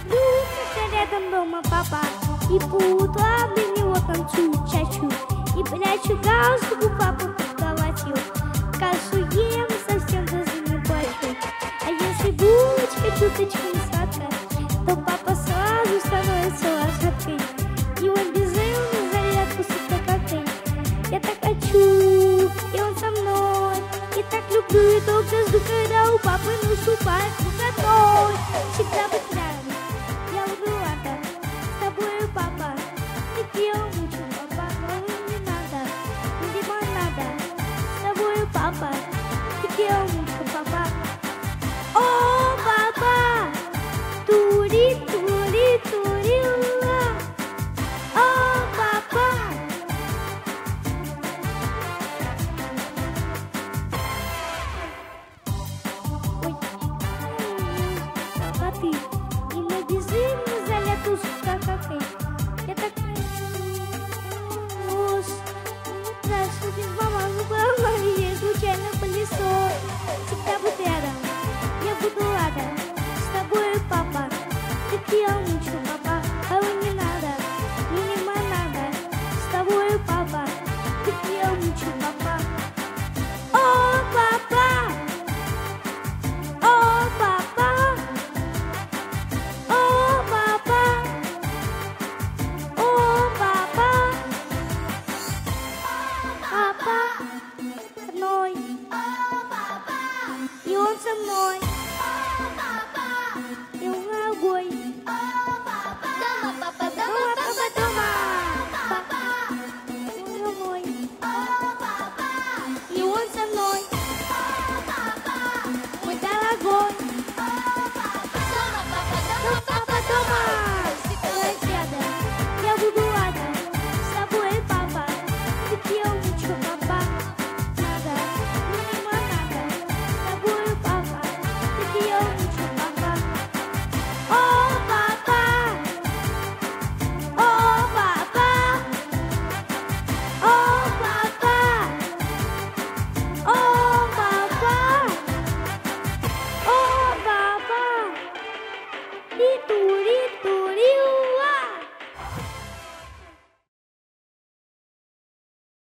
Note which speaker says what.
Speaker 1: когда рядом дома папа. И утрам для него танцую чачу. И прячу галстук у папы под кроватью. Кашу ем, совсем даже не плачу. А если булочка чуточку не сладкая, то папа сразу становится лошадкой. И он безумно зарядку с коктейль. Я так хочу, и он со мной. И так люблю, и только жду, когда у папы наступает выходной. Всегда быть Papá, O
Speaker 2: que, é
Speaker 1: o
Speaker 2: música,
Speaker 1: papá? Oh, papá! Turi, turi, turi, lá. Oh, papá! Oi. Papi.
Speaker 2: đôi môi yo.